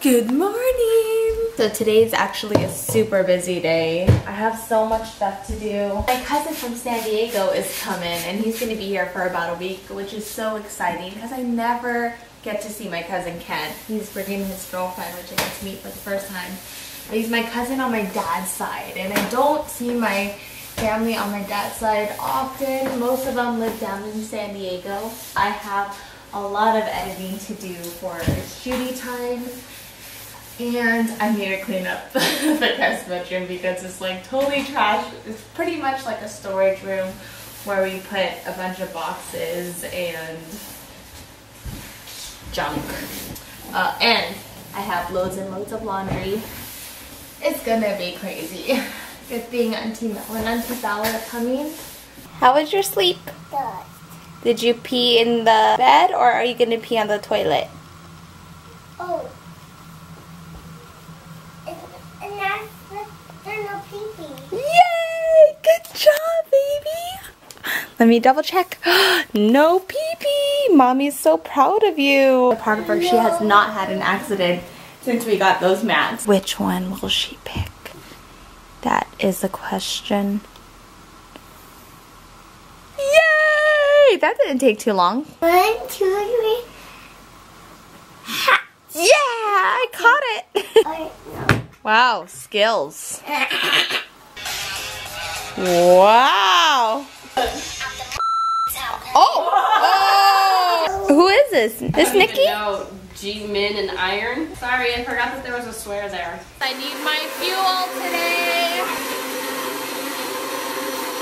Good morning! So today is actually a super busy day. I have so much stuff to do. My cousin from San Diego is coming and he's to be here for about a week, which is so exciting because I never get to see my cousin Ken. He's bringing his girlfriend, which I get to meet for the first time. But he's my cousin on my dad's side and I don't see my family on my dad's side often. Most of them live down in San Diego. I have a lot of editing to do for Judy time and I need to clean up the guest bedroom because it's like totally trash. It's pretty much like a storage room where we put a bunch of boxes and junk. Uh, and I have loads and loads of laundry. It's gonna be crazy. Good thing Auntie Mel and Auntie Val are coming. How was your sleep? Good. Did you pee in the bed or are you gonna pee on the toilet? Oh. And, and that's, there's no pee-pee. Yay! Good job, baby! Let me double check. no pee pee! Mommy's so proud of you. Part of her, she has not had an accident since we got those mats. Which one will she pick? That is the question. Yay! That didn't take too long. One, two, three. Ha! Yeah! I caught it! Alright, no. wow, skills. Wow! Oh! oh! Who is this? This Nikki? No, G Min and Iron. Sorry, I forgot that there was a swear there. I need my fuel today.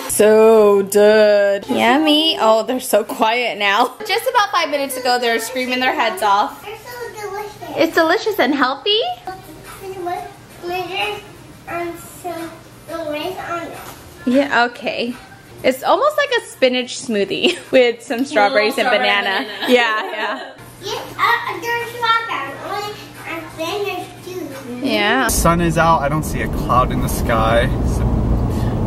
So good. Yummy. Oh, they're so quiet now. Just about five minutes ago, they were screaming their heads off. They're so delicious. It's delicious and healthy. Glitter and some rays on. Yeah, okay. It's almost like a spinach smoothie with some strawberries and strawberry banana. and banana. Yeah, yeah. Yes, there's strawberry. Only, and then there's two. Yeah. sun is out. I don't see a cloud in the sky.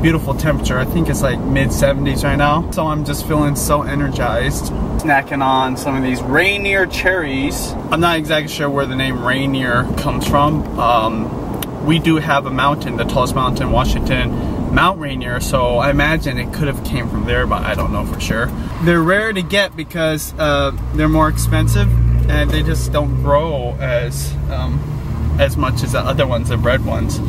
Beautiful temperature. I think it's like mid 70s right now. So I'm just feeling so energized. Snacking on some of these Rainier cherries. I'm not exactly sure where the name Rainier comes from. Um, we do have a mountain, the tallest mountain in Washington, Mount Rainier. So I imagine it could have came from there, but I don't know for sure. They're rare to get because uh, they're more expensive and they just don't grow as um, as much as the other ones, the red ones.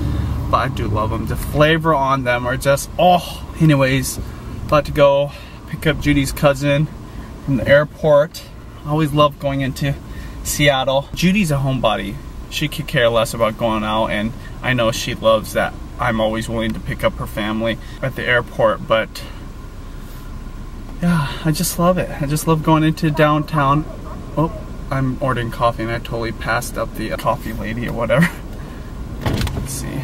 But I do love them. The flavor on them are just, oh, anyways, about to go pick up Judy's cousin from the airport. I always love going into Seattle. Judy's a homebody. She could care less about going out and I know she loves that I'm always willing to pick up her family at the airport, but yeah, I just love it. I just love going into downtown. Oh, I'm ordering coffee and I totally passed up the coffee lady or whatever. Let's see.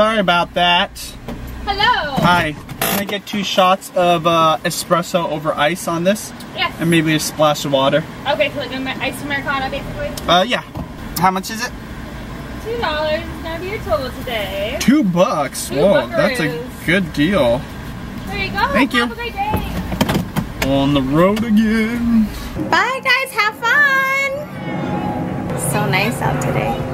Sorry about that. Hello. Hi. Can I get two shots of uh, espresso over ice on this? Yes. And maybe a splash of water? Okay, so like an ice americano, basically. Uh, yeah. How much is it? Two dollars is gonna be your total today. Two bucks. Two Whoa, that's a good deal. There you go. Thank you. Have a great day. On the road again. Bye, guys. Have fun. So nice out today.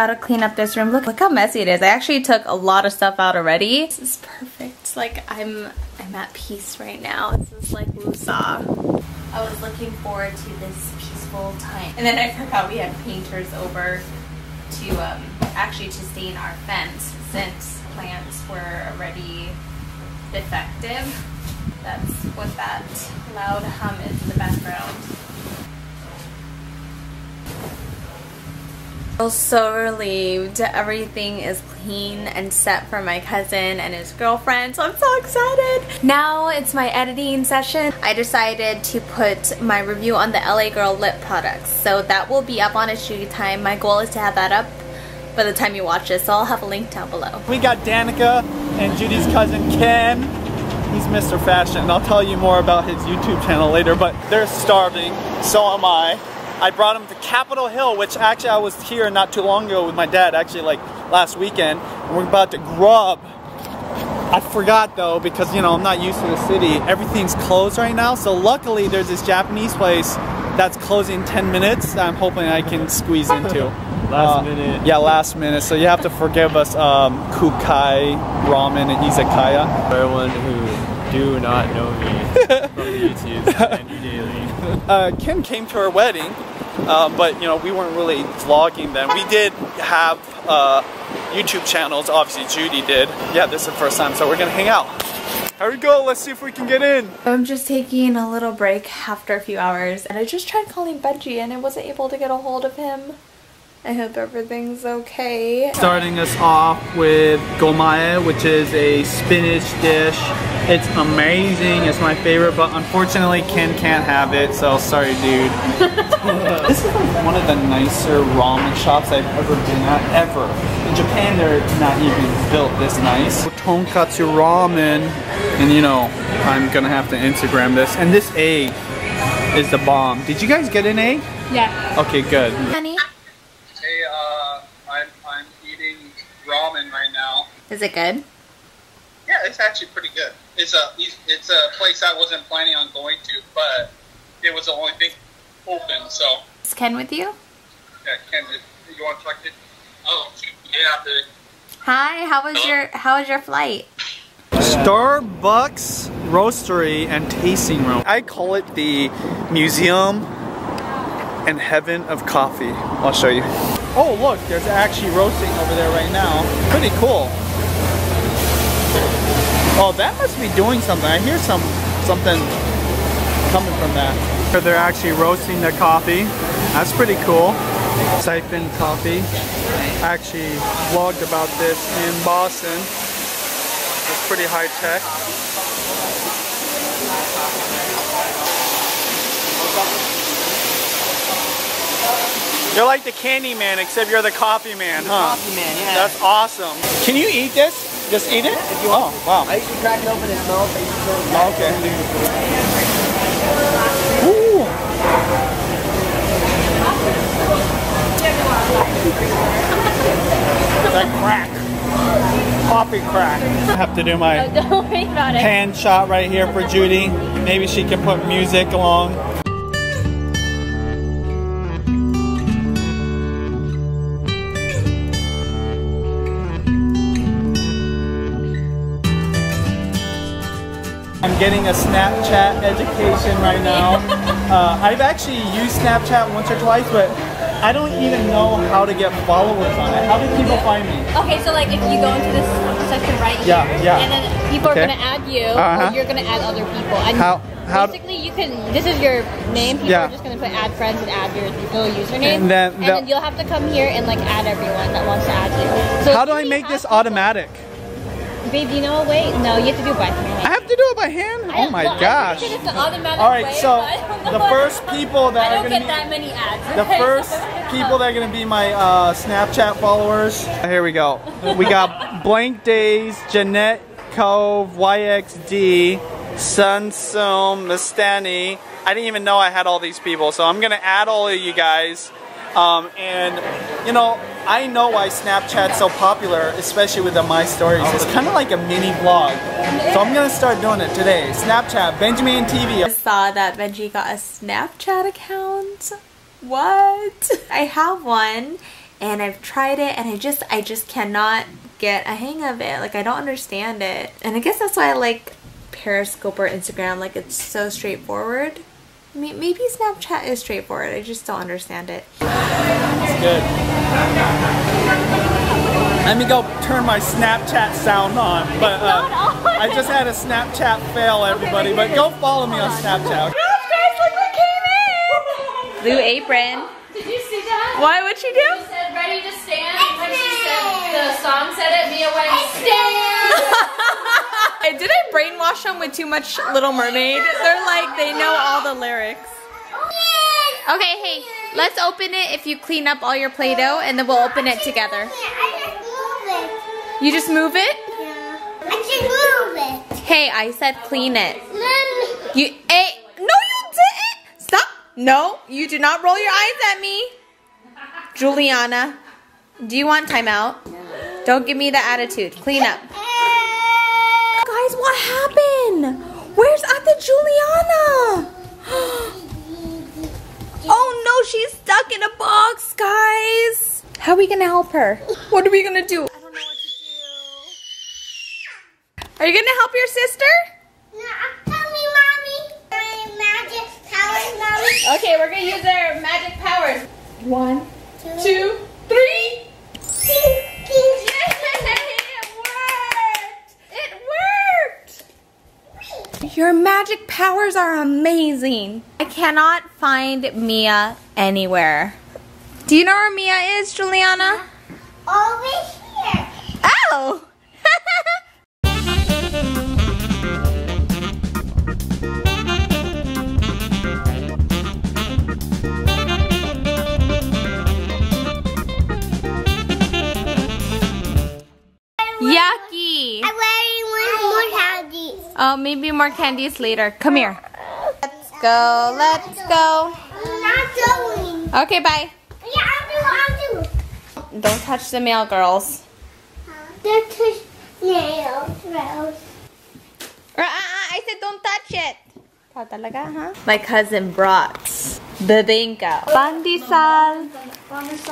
Gotta clean up this room. Look, look how messy it is. I actually took a lot of stuff out already. This is perfect. Like I'm, I'm at peace right now. This is like woosah. I was looking forward to this peaceful time, and then I forgot we had painters over to um, actually to stain our fence since plants were already defective. That's what that loud hum is in the background. Feel so relieved. Everything is clean and set for my cousin and his girlfriend, so I'm so excited. Now it's my editing session. I decided to put my review on the LA Girl lip products, so that will be up on its due time. My goal is to have that up by the time you watch this, so I'll have a link down below. We got Danica and Judy's cousin Ken. He's Mr. Fashion. And I'll tell you more about his YouTube channel later, but they're starving. So am I. I brought him to Capitol Hill, which actually I was here not too long ago with my dad, actually like last weekend. And we're about to grub I forgot though because you know I'm not used to the city. Everything's closed right now. So luckily there's this Japanese place that's closing 10 minutes. that I'm hoping I can squeeze into. Last Uh, minute. Yeah, last minute. So you have to forgive us, um, Kukai Ramen and Izakaya. For everyone who do not know me from the YouTube and daily. Uh, Kim came to our wedding, uh, but you know we weren't really vlogging then. We did have uh, YouTube channels. Obviously, Judy did. Yeah, this is the first time, so we're gonna hang out. Here we go. Let's see if we can get in. I'm just taking a little break after a few hours and I just tried calling Benji and I wasn't able to get a hold of him. I hope everything's okay. Starting us off with gomaya, which is a spinach dish. It's amazing. It's my favorite, but unfortunately Ken can't have it, so sorry, dude. this is like one of the nicer ramen shops I've ever been at, ever. In Japan, they're not even built this nice. Tonkotsu ramen, and you know, I'm gonna have to Instagram this. And this egg is the bomb. Did you guys get an egg? Yeah. Okay, good. Honey, Hey, uh, I'm, I'm eating ramen right now. Is it good? Yeah, it's actually pretty good. It's a it's a place I wasn't planning on going to, but it was the only thing open. So Is Ken with you? yeah, Ken, you want to talk to? Oh, yeah. The, Hi, how was your how was your flight? Starbucks Roastery and Tasting Room. I call it the museum and heaven of coffee. I'll show you. Oh look, there's actually roasting over there right now. Pretty cool. Oh, that must be doing something. I hear some something coming from that. They're actually roasting the coffee. That's pretty cool. Siphon coffee. I actually vlogged about this in Boston. It's pretty high tech. You're like the candy man, except you're the coffee man, huh? Coffee man, yeah. That's awesome. Can you eat this? Just eat it? If you want. Oh, wow. I usually crack it open and smell it. I usually throw it back. Okay. Ooh. That crack. Coffee crack. I have to do my Don't worry about it. hand shot right here for Judy. Maybe she can put music along. Getting a Snapchat education right now. uh, I've actually used Snapchat once or twice, but I don't even know how to get followers on it. How do people find me? Okay, so like if you go into this section right Yeah, here, yeah. and then people Okay. are gonna add you, Uh-huh. or you're gonna add other people. And How- how- basically you can. This is your name. People Yeah. are just gonna put add friends and add your little username, And then and they'll- then you'll have to come here and like add everyone that wants to add you. So How do I make this automatic? Babe, you know, wait, no, you have to do it by hand. I have to do it by hand? I- Oh my well, I gosh. think it's the automatic All right, way, so but I don't know. the first people that are gonna be that many ads. the okay? first people that are gonna be my uh, Snapchat followers. Here we go. We got Blank Days, Jeanette Cove, YXD, Sunsum, Mastani. I didn't even know I had all these people, so I'm gonna add all of you guys. Um, and you know, I know why Snapchat's so popular, especially with the My Stories. It's kind of like a mini vlog. So I'm gonna start doing it today. Snapchat, BenjiMan TV. I saw that Benji got a Snapchat account. What? I have one and I've tried it and I just I just cannot get a hang of it. Like I don't understand it. And I guess that's why I like Periscope or Instagram. Like it's so straightforward. May- Maybe Snapchat is straightforward. I just don't understand it. It's good. Let me go turn my Snapchat sound on. But uh, I just had a Snapchat fail, everybody. But go follow me on Snapchat. Blue apron. Did you see that? Why would she do? She said ready to stand. When she said the song said it, Miya went stand. Did I brainwash them with too much Little Mermaid? They're like, they know all the lyrics. Okay, hey, let's open it if you clean up all your Play-Doh and then we'll open it together. I just move it. You just move it? Yeah. I just move it. Hey, I said clean it. You, hey, no you didn't! Stop! No, you do not roll your eyes at me. Julianna, do you want timeout? Don't give me the attitude. Clean up. Guys, what happened? Where's Ate Julianna? Oh no, she's stuck in a box, guys. How are we gonna help her? What are we gonna do? I don't know what to do. Are you gonna help your sister? No, tell me, mommy. My magic powers, mommy. Okay, we're gonna use our magic powers. One, two, three. Your magic powers are amazing. I cannot find Miya anywhere. Do you know where Miya is, Julianna? Over here. Oh! Maybe more candies later. Come here. Let's go. Let's go. Okay, bye. Yeah, I'll do, I'll do. Don't touch the mail, girls. They're touch nails, uh, I said don't touch it. My cousin brought bibingka. Pandesal.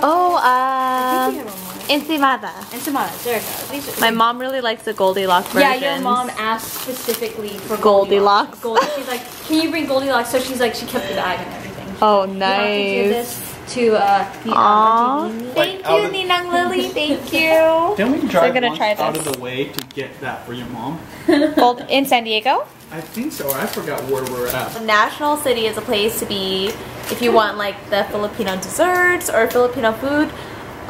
Oh, uh, ensimada. Enchiladas, there it goes. These My mom really likes the Goldilocks version. Yeah, your mom asked specifically for Goldilocks. Gold, she's like, can you bring Goldilocks? So she's like, she kept the bag and everything. Oh, You have to give nice. this to uh, the Aw. Auntie Thank out you, of- Ninang Lily. Thank you. Didn't we drive gonna once try out of the way to get that for your mom? Gold in San Diego? I think so. I forgot where we're at. The National City is a place to be if you want like the Filipino desserts or Filipino food.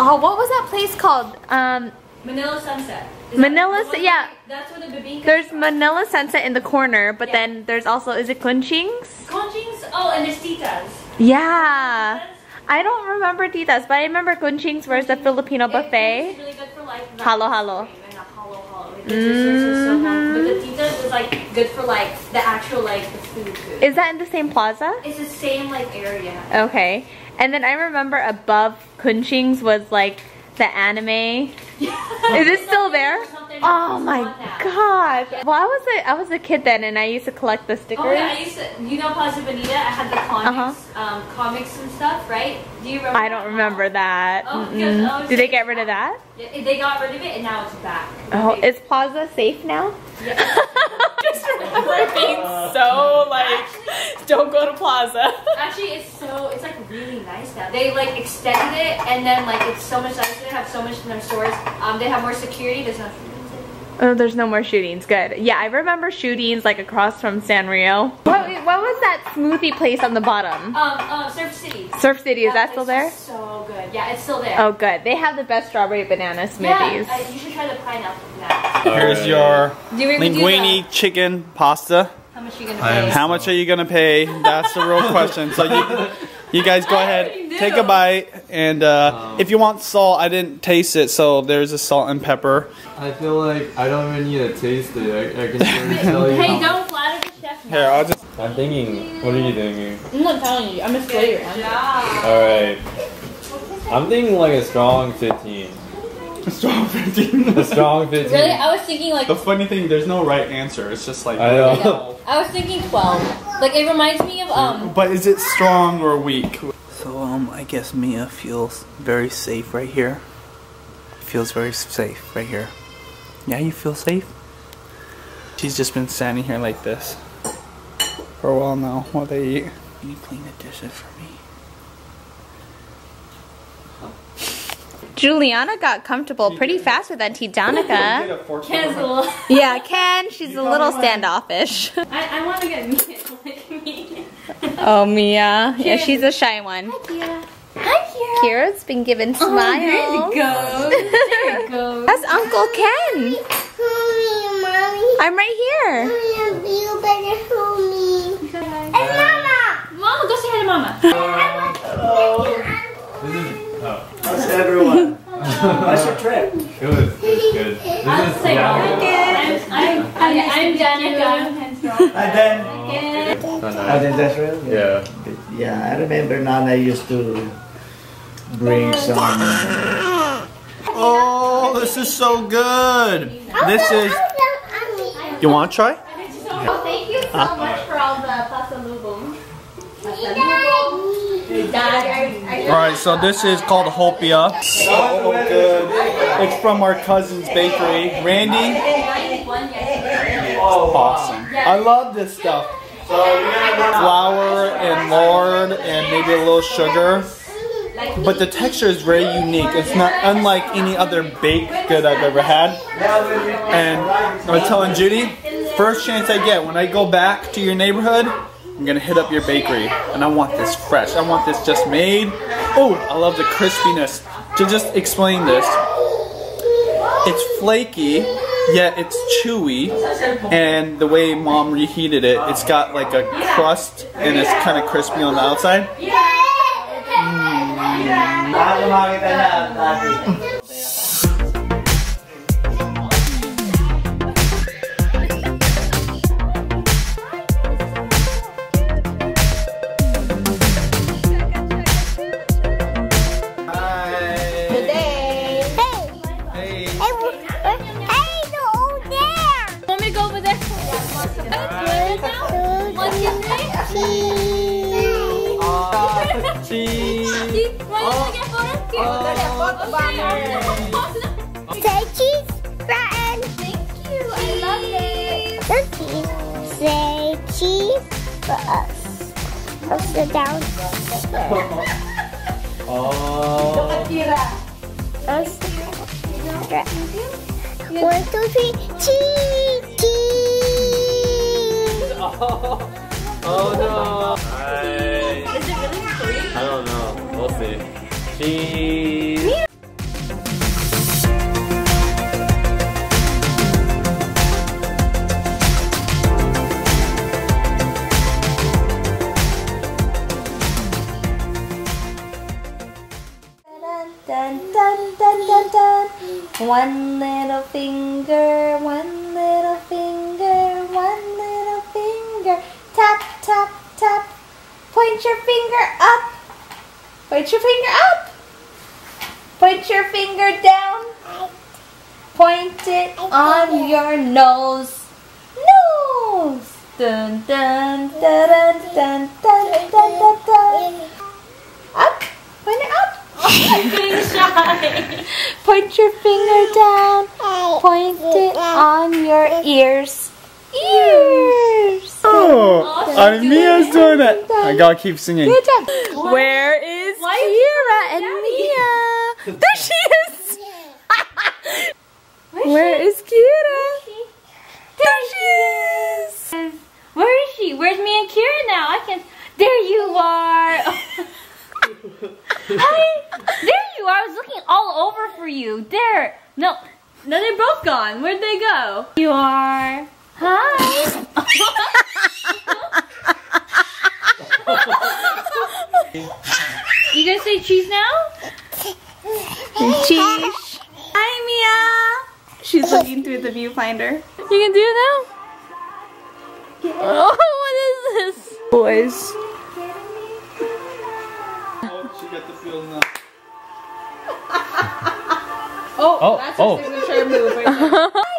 Oh, what was that place called? Um, Manila Sunset. Manila that the Sun- one yeah. That's where the bibingka. there's Manila Sunset in the corner, but Yeah. then there's also is it Kunchings? Conchings. Oh, and there's titas. Yeah. I don't remember Titas, but I remember Kunchings where's the Filipino It's buffet. really good for like Halo halo. And not halo halo. The desserts are so. But the titas is like good for like the actual like the food food. Is that in the same plaza? It's the same like area. Okay. And then I remember above Kunchings was like the anime. Is it still there? Oh my god. Well, I was a I was a kid then, and I used to collect the stickers. Oh yeah, I used to. You know Plaza Bonita? I had the comics, Uh-huh. um, comics and stuff, right? Do you remember? I don't that? remember that. Oh, because- oh, Did they get rid of that? Yeah, they got rid of it and now it's back. Oh, is Plaza safe now? Yeah. Just remember being so like, don't go to Plaza. Actually, it's so it's like really nice now. They like extended it and then like it's so much nicer. They have so much in their stores. Um, they have more security. There's no. Oh, there's no more shootings. Good. Yeah, I remember shootings like across from Sanrio. What, what was that smoothie place on the bottom? Um, um, Surf City. Surf City, is Yeah, that still there? So good. Yeah, it's still there. Oh, good. They have the best strawberry banana smoothies. Yeah, uh, you should try the pineapple now. Here's your Do linguine chicken pasta. How much are you gonna pay? How much are you gonna pay? That's the real question. So you, you guys go ahead, take a bite, and uh, if you want salt, I didn't taste it, so there's a salt and pepper. I feel like I don't even need to taste it. I, I can already tell you. Hey, don't flatter the chef. Here, I'll just. I'm thinking. What are you thinking? I'm not telling you. I'm a slayer. All right. I'm thinking like a strong 15. Strong 15. A strong 15. Really, I was thinking like The funny thing, there's no right answer. It's just like. I know. I was thinking 12. Like it reminds me of um. But is it strong or weak? So um, I guess Miya feels very safe right here. Feels very safe right here. Yeah, you feel safe. She's just been standing here like this for a while now while they eat. Can you clean the dishes for me? Julianna got comfortable pretty fast with Auntie Danica. Ken's a little. yeah, Ken, she's a little standoffish. I, I want to get me like me. oh, Miya. Yeah, she's a shy one. Hi, Keira's been given smiles. go. There it goes. That's Uncle Ken. Mommy, mommy. I'm right here. Mommy, you better hold me. And Mama. Mama, go say hi to Mama. This is. Oh. How's everyone? How's your trip? It was, it was good. This I'll is say yeah. I'm, I'm, I'm, I'm Danica. Hi, Ben. So How's nice. in Israel? Yeah. Yeah, I remember Nana used to bring oh. some. Oh, this is so good. Oh, this is You want to try? Oh, thank you so much for all the pasalubong. Pasalubong. Dad, are, are you All right, so this is called Hopia. So good. It's from our cousin's bakery. Randy, Oh, awesome. I love this stuff. Flour and lard and maybe a little sugar. But the texture is very unique. It's not unlike any other baked good I've ever had. And I was telling Judy, first chance I get when I go back to your neighborhood, I'm gonna hit up your bakery. And I want this fresh. I want this just made. Oh, I love the crispiness. To just explain this, it's flaky, yet it's chewy. And the way mom reheated it, it's got like a crust and it's kind of crispy on the outside. Hey. Cheese. Here. Okay. Say cheese, Brian. Thank you. I love it. Cookie. Say cheese for us. I'll down. Oh. One, two, three. Cheese, cheese. Oh no. Is it really free? I don't know. We'll see. Cheese. Dun, dun, dun, dun, dun. One little finger, one your finger up. Point your finger up. Point your finger down. Point it on your nose. Nose. Dun dun dun dun dun dun dun dun. dun. Up. Point it up. I'm getting shy. Point your finger down. Point it on your ears. Ears. Oh, Miya's doing it. I gotta keep singing. Good job. Where is Keira and Miya? There she is. Where is Keira? There she is. Where is she? Where's me and Keira now? I can. There you are. Hi. There you are. I was looking all over for you. There. No. No, they're both gone. Where'd they go? You are. Hi. you gonna say cheese now? Cheese. Hi, Miya. She's looking through the viewfinder. You can do it now? Oh, what is this? Boys. Oh, she got the feel now. Oh, Oh, that's oh. her signature move right